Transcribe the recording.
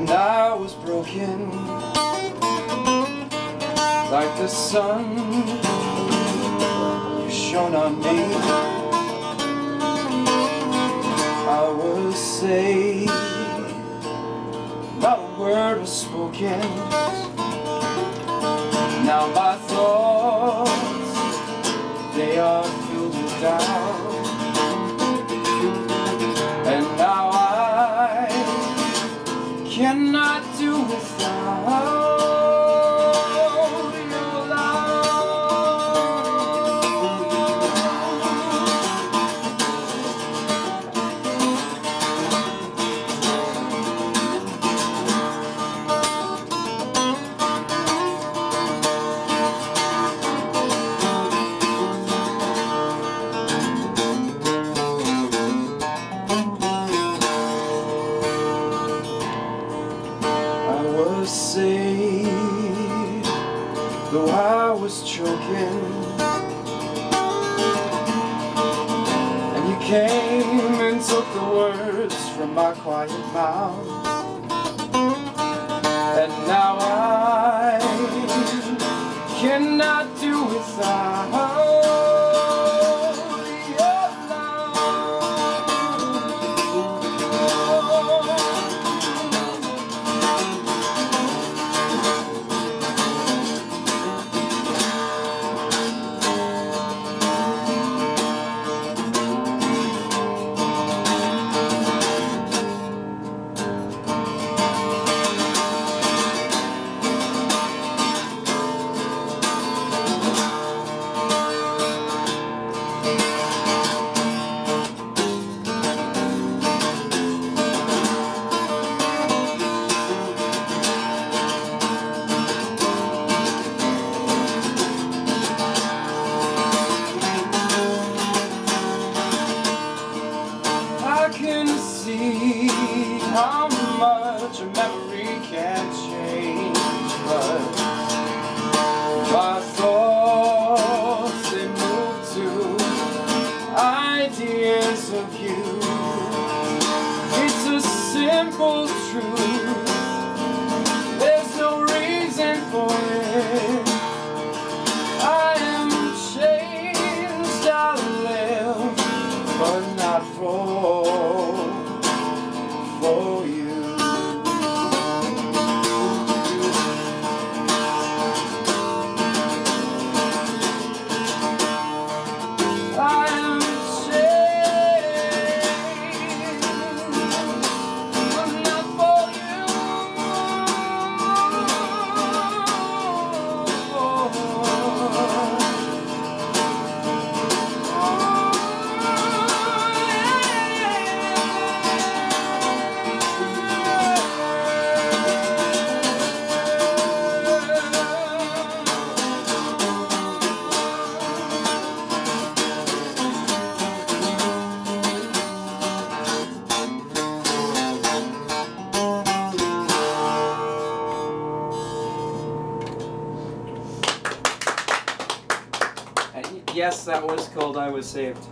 and I was broken like the sun you shone on me. I was saved not a word was spoken. Now my thoughts they are filled with doubt. Was choking. And you came and took the words from my quiet mouth. And now I cannot do without see how much a memory can change, but my thoughts they move to ideas of you. It's a simple truth. For you. Yes, that was called I Was Saved.